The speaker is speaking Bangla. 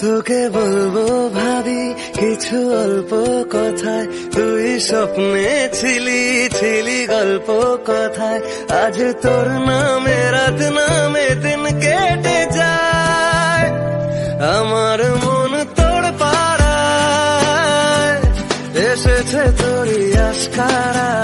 তোকে বলব ভাবি, কিছু অল্প কথায় তুই স্বপ্নে ছিলি ছিলি গল্প কথায়। আজ তোর নামে, রাত নামে দিন কেটে যায়। আমার মন তোর পাড়ায়। এসেছে তোরই আশকারা